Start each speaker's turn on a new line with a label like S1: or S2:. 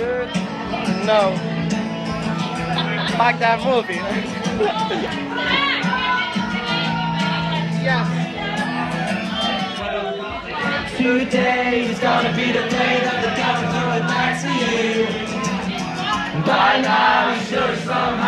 S1: dude. No. Like that movie. yes.
S2: Today is gonna be the day that the devil will it back to you. By now you should have.